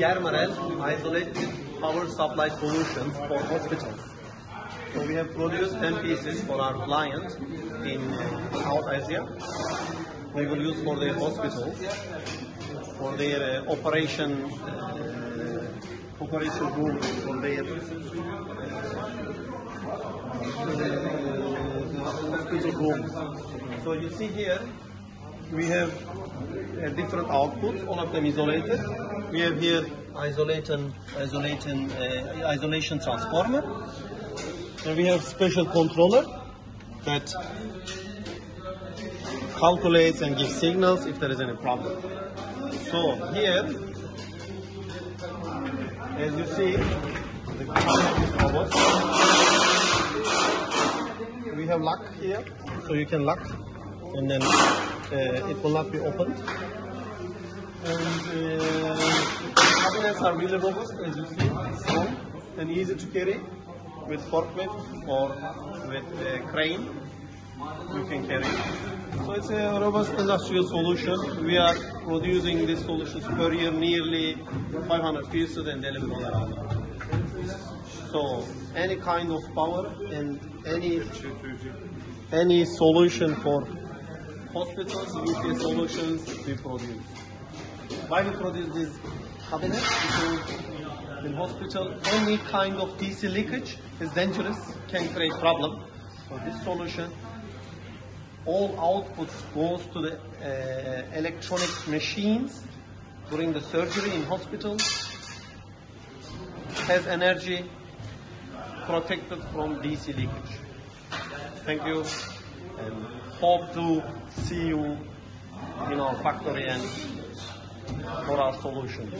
Germarel isolated power supply solutions for hospitals. So we have produced 10 pieces for our client in uh, South Asia. We will use for their hospitals, for their uh, operation uh, operation room, for their hospital rooms. So you see here, we have uh, different outputs, all of them isolated. We have here isolation, isolation, uh, isolation transformer. And we have special controller that calculates and gives signals if there is any problem. So here, as you see. We have lock here, so you can lock, and then it will not be opened. And uh, cabinets are really robust, as you see, strong and easy to carry with forklift or with uh, crane. You can carry. So it's a robust industrial solution. We are producing these solutions per year, nearly 500 pieces and deliver all around. So any kind of power and any any solution for hospitals, UPS solutions we produce. Why we produce this cabinet? Because in hospital any kind of DC leakage is dangerous, can create problem. So this solution, all outputs goes to the uh, electronic machines during the surgery in hospitals, has energy protected from DC leakage. Thank you and hope to see you in our factory and for our solutions.